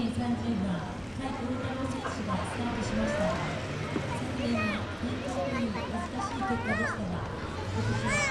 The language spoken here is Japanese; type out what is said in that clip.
30番、甲斐太郎選手がスタートしました。昨年は転倒という難しい結果でしたが、